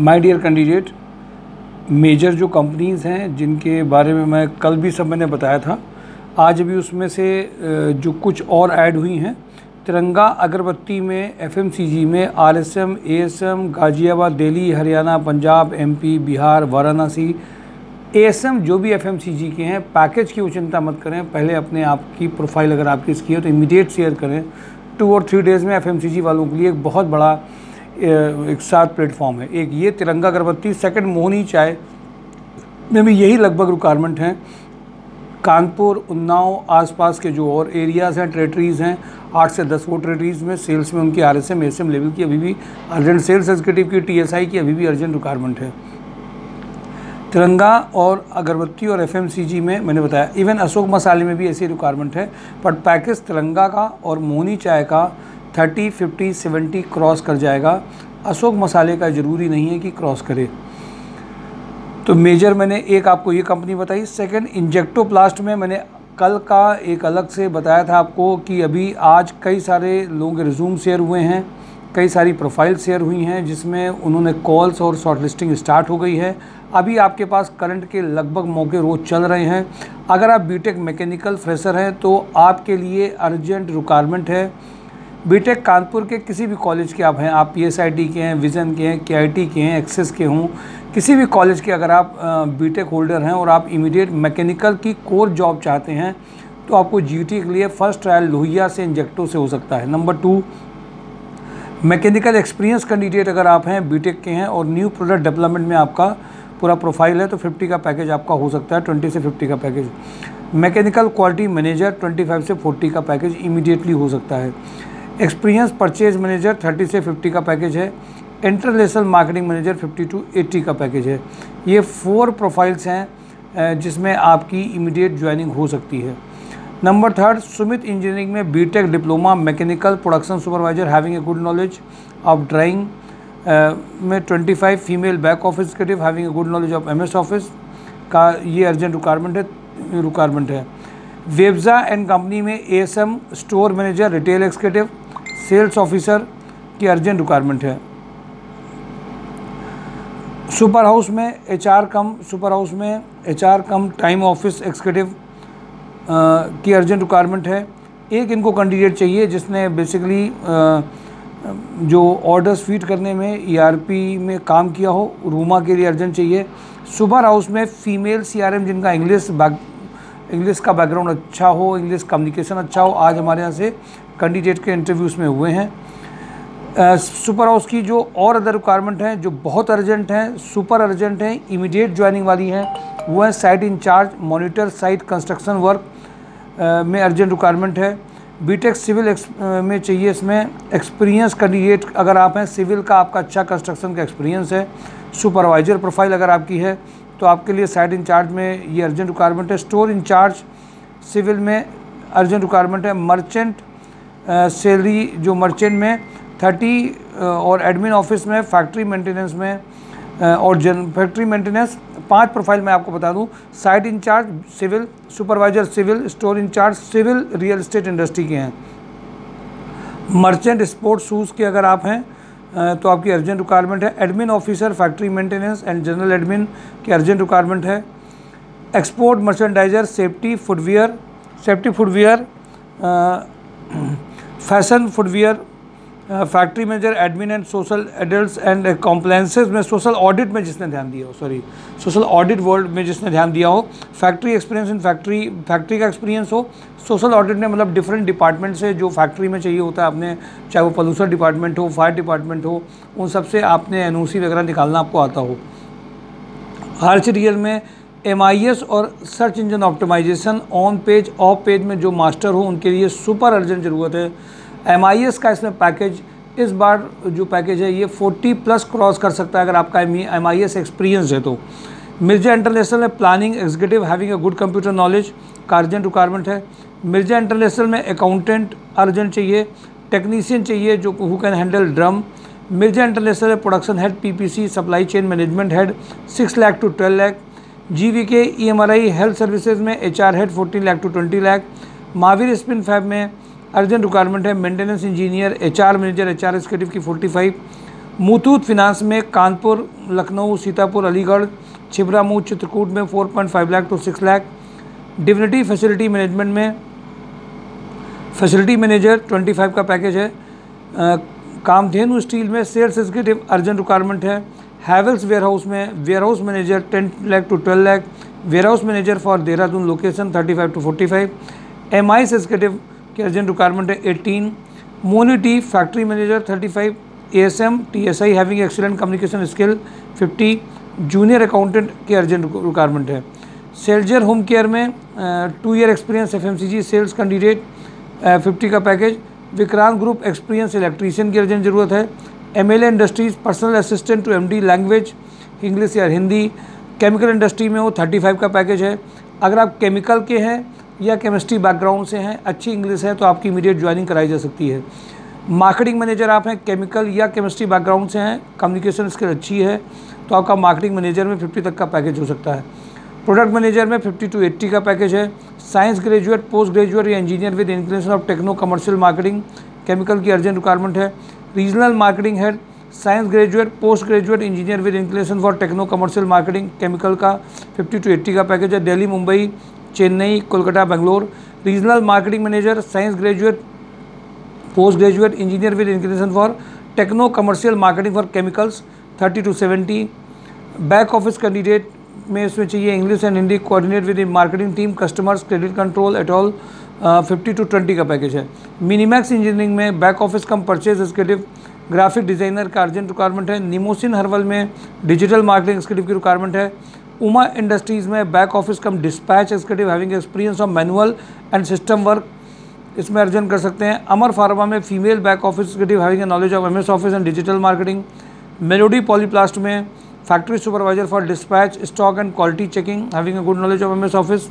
My dear candidate major जो companies हैं, जिनके बारे में मैं कल भी सब मैंने बताया था, आज भी उसमें से जो कुछ और ऐड हुई हैं, तिरंगा अगरबत्ती में एफएमसीजी में RSM ASM Ghaziabad, Delhi, Haryana, Punjab MP Bihar, Varanasi ASM जो भी एफएमसीजी के हैं पैकेज की वो चिंता मत करें, पहले अपने आप की प्रोफ़ाइल अगर आपकी इसकी है तो इमीडिएट शेयर करें। टू और थ्री डेज़ में एफएमसीजी वालों के लिए एक बहुत बड़ा एक साथ प्लेटफॉर्म है। एक ये तिरंगा अगरबत्ती सेकंड मोहनी चाय, में भी यही लगभग रिक्वायरमेंट हैं। कानपुर, उन्नाव, आसपास के जो और एरियाज़ हैं टेरेटरीज़ हैं, आठ से दस वो टेरेटरीज़ में सेल्स में उनकी R S M S M level की अभी भी अर्जेंट सेल्स एग्जीक्यूटिव की टी एस आई की अभी भी अर्जेंट रिक्वायरमेंट है। तिरंगा और अगरबत्ती और एफ़ एम सी जी में मैंने बताया इवन अशोक मसाले में भी ऐसी रिक्वायरमेंट है बट पैकेज तिरंगा का और मोहनी चाय का थर्टी, फिफ्टी, सेवेंटी क्रॉस कर जाएगा। अशोक मसाले का ज़रूरी नहीं है कि क्रॉस करे। तो मेजर मैंने एक आपको ये कंपनी बताई। सेकंड, इंजेक्टोप्लास्ट में मैंने कल का एक अलग से बताया था आपको कि अभी आज कई सारे लोगों के रिज्यूम शेयर हुए हैं, कई सारी प्रोफ़ाइल शेयर हुई हैं, जिसमें उन्होंने कॉल्स और शॉर्ट लिस्टिंग स्टार्ट हो गई है। अभी आपके पास करंट के लगभग मौके रोज़ चल रहे हैं। अगर आप बीटेक मैकेनिकल फ्रेशर हैं तो आपके लिए अर्जेंट रिक्वायरमेंट है। बीटेक कानपुर के किसी भी कॉलेज के आप हैं, आप पीएसआईटी के हैं विज़न के हैं केआईटी के हैं एक्सेस के हों, किसी भी कॉलेज के अगर आप बीटेक होल्डर हैं और आप इमीडिएट मैकेनिकल की कोर जॉब चाहते हैं तो आपको जीटी के लिए फ़र्स्ट ट्रायल लोहिया से इंजेक्टो से हो सकता है। Number two mechanical experience candidate अगर आप हैं बीटेक के हैं और न्यू प्रोडक्ट डेवलपमेंट में आपका पूरा प्रोफ़ाइल है तो 50 का पैकेज आपका हो सकता है 20 से 50 का पैकेज मैकेनिकल क्वालिटी मैनेजर 25 से 40 का पैकेज इमीडिएटली हो सकता है। एक्सपीरियंस परचेज मैनेजर 30 से 50 का पैकेज है। इंटरनेशनल मार्केटिंग मैनेजर 50 टू 80 का पैकेज है। ये फोर प्रोफाइल्स हैं जिसमें आपकी इमीडिएट ज्वाइनिंग हो सकती है। नंबर थर्ड सुमित इंजीनियरिंग में BTech diploma mechanical production supervisor having a good knowledge of drawing में 25 female back office executive having a good knowledge of MS office का ये अर्जेंट रिक्वायरमेंट है रिक्वायरमेंट है। वेब्जा एंड कंपनी में ASM store manager retail executive sales officer की urgent requirement है। Super house में एचआर कम, सुपर हाउस में HR cum, time office executive की अर्जेंट रिक्वायरमेंट है। एक इनको कैंडिडेट चाहिए जिसने बेसिकली जो ऑर्डर्स फ़ीड करने में ईआरपी e में काम किया हो रूमा के लिए अर्जेंट चाहिए। सुपर हाउस में फ़ीमेल सीआरएम जिनका इंग्लिश इंग्लिश का बैकग्राउंड अच्छा हो इंग्लिश कम्युनिकेशन अच्छा हो, आज हमारे यहाँ से कैंडिडेट के इंटरव्यूज़ में हुए हैं। सुपर हाउस की जो और अदर रिक्वायरमेंट हैं, जो बहुत अर्जेंट हैं सुपर अर्जेंट हैं इमीडिएट ज्वाइनिंग वाली हैं, वो है site incharge monitor site construction work में अर्जेंट रिक्वायरमेंट है। बीटेक सिविल में चाहिए इसमें एक्सपीरियंस कैंडिडेट अगर आप हैं सिविल का आपका अच्छा कंस्ट्रक्शन का एक्सपीरियंस है सुपरवाइजर प्रोफ़ाइल अगर आपकी है तो आपके लिए साइट इंचार्ज में ये अर्जेंट रिक्वायरमेंट है। स्टोर इंचार्ज सिविल में अर्जेंट रिक्वायरमेंट है। मर्चेंट सैलरी जो मर्चेंट में थर्टी और एडमिन ऑफ़िस में फैक्ट्री मेंटेनेंस में और जन फैक्ट्री मेंटेनेंस पाँच प्रोफ़ाइल मैं आपको बता दूँ। Site incharge civil supervisor civil store incharge civil real estate industry के हैं। मर्चेंट स्पोर्ट्स शूज़ के अगर आप हैं तो आपकी अर्जेंट रिक्वायरमेंट है। Admin officer factory maintenance and general admin की अर्जेंट रिक्वायरमेंट है। Export merchandiser safety footwear safety footwear fashion footwear factory manager admin and social adult and compliances में सोशल ऑडिट में जिसने ध्यान दिया हो सॉरी सोशल ऑडिट वर्ल्ड में जिसने ध्यान दिया हो factory experience in factory factory का एक्सपीरियंस हो सोशल ऑडिट में मतलब डिफरेंट डिपार्टमेंट से जो फैक्ट्री में चाहिए होता है आपने, चाहे वो पोल्यूशन डिपार्टमेंट हो फायर डिपार्टमेंट हो, उन सबसे आपने एनओसी वगैरह निकालना आपको आता हो। हार्च रियल में एमआईएस और search engine optimisation on page off page में जो मास्टर हो, उनके लिए सुपर अर्जेंट ज़रूरत है। MIS का इसमें पैकेज इस बार जो पैकेज है, ये 40 प्लस क्रॉस कर सकता है अगर आपका एम आई एस एक्सपीरियंस है तो। मिर्ज़ा इंटरनेशनल में planning executive having a good computer knowledge का अर्जेंट रिक्वायरमेंट है। मिर्ज़ा इंटरनेशनल में अकाउंटेंट अर्जेंट चाहिए टेक्नीशियन चाहिए जो who can handle drum Mirza International production head PPC supply chain management head six lakh to twelve lakh G V K E M R I health services में H R head fourteen lakh to twenty lakh Mahavir spin fab में urgent requirement है। Maintenance engineer, HR manager, HR executive की 45 Muthoot finance में कानपुर, लखनऊ, सीतापुर, अलीगढ़, छिबरामऊ, चित्रकूट में 4.5 lakh to 6 lakh. Divinity facility management में facility manager 25 का package है। Kamdhenu steel में सेल्स एग्जीक्यूटिव अर्जेंट रिक्वायरमेंट है। हैवल्स वेयर हाउस में warehouse manager 10 lakh to 12 lakh. Warehouse manager for Dehradun location 35 to 45 M I executive की urgent requirement है 18 Moni tea factory manager 35 A S M T S I having excellent communication skill 50 junior accountant की urgent requirement है. सेल्जर home care में two year experience F M C G sales candidate fifty का package Vikrant group experience electrician की urgent ज़रूरत है. M L A industries personal assistant to M D language English या Hindi chemical industry में वो thirty five का package है. अगर आप केमिकल के हैं या केमिस्ट्री बैकग्राउंड से हैं, अच्छी इंग्लिश है तो आपकी इमीडिएट ज्वाइनिंग कराई जा सकती है। मार्केटिंग मैनेजर आप हैं केमिकल या केमिस्ट्री बैकग्राउंड से हैं कम्युनिकेशन स्किल अच्छी है तो आपका मार्केटिंग मैनेजर में फिफ्टी तक का पैकेज हो सकता है। प्रोडक्ट मैनेजर में फिफ्टी टू एट्टी का पैकेज है। साइंस ग्रेजुएट पोस्ट ग्रेजुएट या engineer with inclination of techno commercial marketing chemical की अर्जेंट रिक्वायरमेंट है। Regional marketing head science graduate post graduate engineer with inclination for techno commercial marketing chemical का 50 to 80 का package है। Delhi Mumbai Chennai, Kolkata, Bangalore regional marketing manager science graduate post graduate engineer with inclination for techno commercial marketing for chemicals 30 to 70 back office candidate में इसमें चाहिए English and Hindi coordinate with marketing team customers credit control at all fifty to twenty का package है। Minimax engineering में back office cum purchase executive graphic designer का urgent requirement है। निमोसिन हर्वल में डिजिटल मार्केटिंग एक्सिक्यूटिव की रिक्वायरमेंट है। उमा इंडस्ट्रीज़ में back office cum dispatch executive having experience of manual and system work इसमें अर्जन कर सकते हैं। अमर फार्मा में female back office executive having knowledge of M S office and digital marketing melody polyplast में factory supervisor for dispatch stock and quality checking having a good knowledge of M S office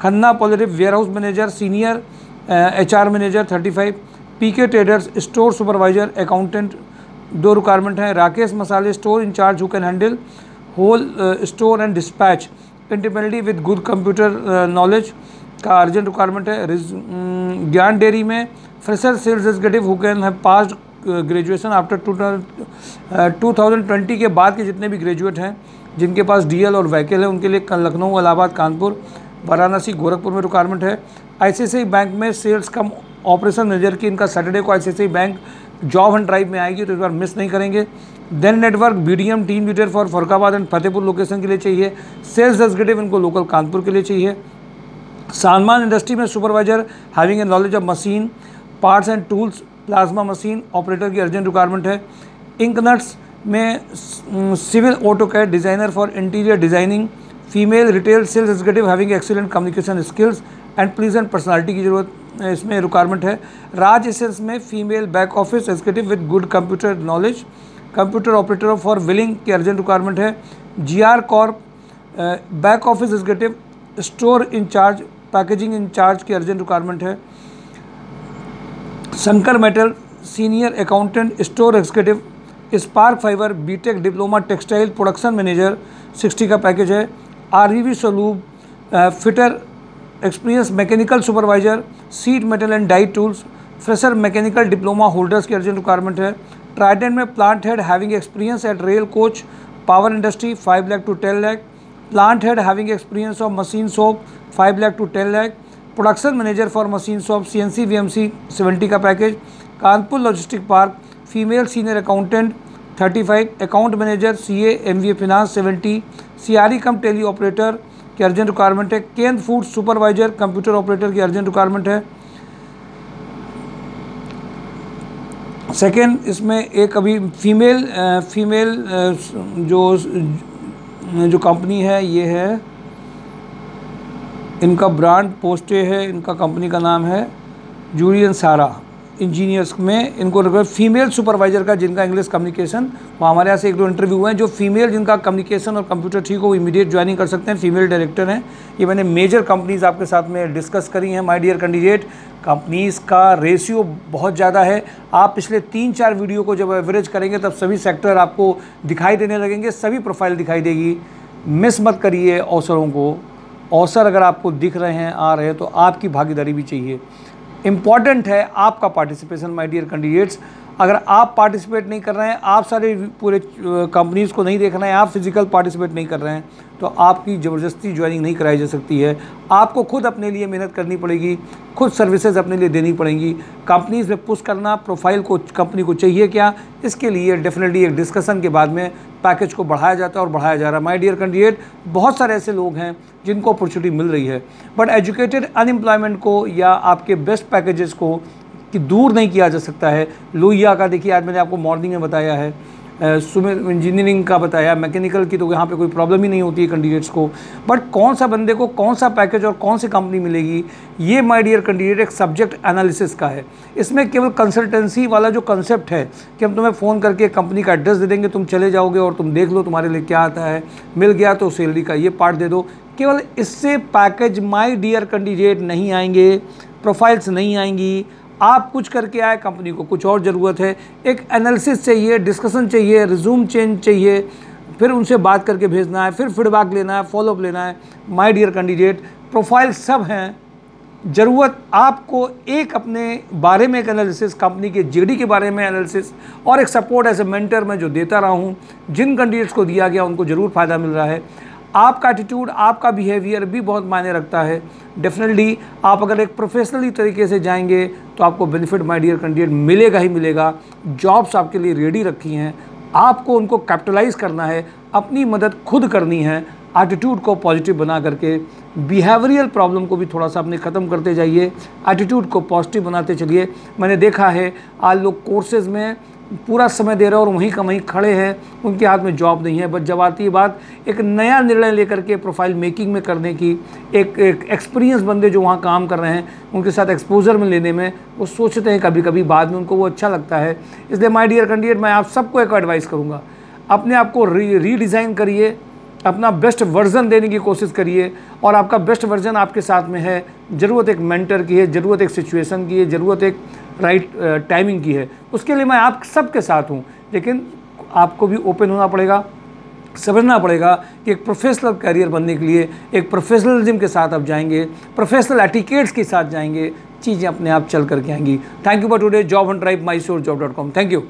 Khanna positive warehouse manager senior H R manager thirty five P K traders store supervisor accountant दो requirement हैं। राकेश मसाले store incharge who can handle whole store and dispatch independently with good computer knowledge का urgent requirement है Gyan dairy में fresher sales executive who can have passed graduation after two thousand twenty के बाद के जितने भी ग्रेजुएट हैं, जिनके पास डीएल और वहीकल है, उनके लिए लखनऊ, इलाहाबाद, कानपुर, वाराणसी, गोरखपुर में रिक्वायरमेंट है। आई बैंक में सेल्स कम ऑपरेशन मैनेजर की इनका सैटरडे को I bank job and drive में आएगी तो इस बार मिस नहीं करेंगे। Then network BDM team leader for Farrukhabad and Fatehpur location के लिए चाहिए। सेल्स एग्जीक्यूटिव इनको लोकल कानपुर के लिए चाहिए। सालमान इंडस्ट्री में supervisor having a knowledge of machine parts and tools plasma machine operator की अर्जेंट रिक्वायरमेंट है। इंक नट्स में civil auto CAD designer for interior designing female retail sales executive having excellent communication skills and pleasant personality की ज़रूरत इसमें requirement है। Raj essence में female back office executive with good computer knowledge computer operator for willing की urgent requirement है। G R corp back office executive store incharge packaging incharge की urgent requirement है। Shankar metal senior accountant store executive spark fibre BTech diploma textile production manager 60 का package है। R V सलूब fitter experience mechanical supervisor sheet metal and die tools fresher mechanical diploma holders की urgent requirement है। Trident में plant head having experience at rail coach power industry five lakh to ten lakh plant head having experience of machine shop five lakh to ten lakh production manager for machine shop C N C V M C seventy का package Kanpur logistic park female senior accountant thirty five account manager C A M V A finance seventy C R E cum tally operator की urgent requirement है. Kendra food supervisor computer operator की urgent requirement है. Second इसमें एक अभी female female जो जो company है, ये है, इनका ब्रांड पोस्टे है, इनका कंपनी का नाम है जूलियन सारा इंजीनियर्स में, इनको फीमेल सुपरवाइजर का जिनका इंग्लिश कम्युनिकेशन वो हमारे यहाँ से एक दो इंटरव्यू हुए हैं, जो फीमेल जिनका कम्युनिकेशन और कंप्यूटर ठीक हो, वो इमीडिएट ज्वाइनिंग कर सकते हैं। फीमेल डायरेक्टर हैं। ये मैंने मेजर कंपनीज़ आपके साथ में डिस्कस करी हैं माय डियर कैंडिडेट कंपनीज़ का रेशियो बहुत ज़्यादा है। आप पिछले तीन चार वीडियो को जब एवरेज करेंगे, तब सभी सेक्टर आपको दिखाई देने लगेंगे, सभी प्रोफ़ाइल दिखाई देगी। मिस मत करिए अवसरों को। अवसर अगर आपको दिख रहे हैं, आ रहे हैं तो आपकी भागीदारी भी चाहिए। इंपॉर्टेंट है आपका पार्टिसिपेशन माय डियर कैंडिडेट्स अगर आप पार्टिसिपेट नहीं कर रहे हैं, आप सारे पूरे कंपनीज़ को नहीं देख रहे हैं, आप फ़िज़िकल पार्टिसिपेट नहीं कर रहे हैं तो आपकी ज़बरदस्ती ज्वाइनिंग नहीं कराई जा सकती है। आपको खुद अपने लिए मेहनत करनी पड़ेगी, खुद सर्विसेज़ अपने लिए देनी पड़ेंगी। कंपनीज़ में पुश करना, प्रोफ़ाइल को, कंपनी को चाहिए क्या? इसके लिए डेफिनेटली एक डिस्कशन के बाद में पैकेज को बढ़ाया जाता है और बढ़ाया जा रहा है। माई डियर कैंडिडेट, बहुत सारे ऐसे लोग हैं जिनको अपॉर्चुनिटी मिल रही है, बट एजुकेटेड अनएम्प्लॉयमेंट को या आपके बेस्ट पैकेजेस को कि दूर नहीं किया जा सकता है। लोहिया का देखिए, आज मैंने आपको मॉर्निंग में बताया है। सुमित इंजीनियरिंग का बताया मैकेनिकल की तो यहाँ पे कोई प्रॉब्लम ही नहीं होती है कैंडिडेट्स को। बट कौन सा बंदे को, कौन सा पैकेज और कौन सी कंपनी मिलेगी, ये माय डियर कैंडिडेट एक सब्जेक्ट एनालिसिस का है। इसमें केवल कंसल्टेंसी वाला जो कंसेप्ट है, कि हम तुम्हें फ़ोन करके कंपनी का एड्रेस दे देंगे, तुम चले जाओगे और तुम देख लो तुम्हारे लिए क्या आता है। मिल गया तो सैलरी का ये पार्ट दे दो। केवल इससे पैकेज माई डियर कैंडिडेट नहीं आएँगे प्रोफाइल्स नहीं आएँगी आप कुछ करके आए, कंपनी को कुछ और ज़रूरत है। एक एनालिसिस चाहिए डिस्कशन चाहिए रिज्यूम चेंज चाहिए, फिर उनसे बात करके भेजना है, फिर फीडबैक लेना है फॉलोअप लेना है। माय डियर कैंडिडेट प्रोफ़ाइल सब हैं। ज़रूरत आपको एक अपने बारे में एक एनालिसिस कंपनी के जेडी के बारे में एनालिसिस और एक सपोर्ट एज ए मेंटर मैं जो देता रहा हूँ, जिन कैंडिडेट्स को दिया गया उनको ज़रूर फ़ायदा मिल रहा है। आपका एटीट्यूड आपका बिहेवियर भी बहुत मायने रखता है। डेफिनेटली आप अगर एक प्रोफेशनली तरीके से जाएँगे तो आपको बेनिफिट माय डियर कैंडिडेट मिलेगा ही मिलेगा। जॉब्स आपके लिए रेडी रखी हैं। आपको उनको कैपिटलाइज करना है। अपनी मदद खुद करनी है। एटीट्यूड को पॉजिटिव बना करके। बिहेवियरल प्रॉब्लम को भी थोड़ा सा अपने ख़त्म करते जाइए। एटीट्यूड को पॉजिटिव बनाते चलिए। मैंने देखा है, आज लोग कोर्सेज़ में पूरा समय दे रहे हैं और वहीं का वहीं खड़े हैं। उनके हाथ में जॉब नहीं है। बट जब आती है बात, एक नया निर्णय लेकर के प्रोफ़ाइल मेकिंग में करने की, एक एक एक्सपीरियंस बंदे जो वहाँ काम कर रहे हैं, उनके साथ एक्सपोजर में लेने में, वो सोचते हैं कभी कभी बाद में उनको वो अच्छा लगता है। इसलिए माई डियर कैंडिडेट मैं आप सबको एक एडवाइस करूँगा। अपने आप को रीडिज़ाइन करिए, अपना बेस्ट वर्जन देने की कोशिश करिए और आपका बेस्ट वर्जन आपके साथ में है। ज़रूरत एक मेंटर की है, ज़रूरत एक सिचुएशन की है, ज़रूरत एक राइट टाइमिंग uh, की है। उसके लिए मैं आप सबके साथ हूँ लेकिन आपको भी ओपन होना पड़ेगा समझना पड़ेगा कि एक प्रोफेशनल करियर बनने के लिए एक प्रोफेशनलिज्म के साथ आप जाएँगे प्रोफेशनल एटिकेट्स के साथ जाएँगे चीज़ें अपने आप चल करके आएँगी। Thank you for today job and drive my job dot com thank you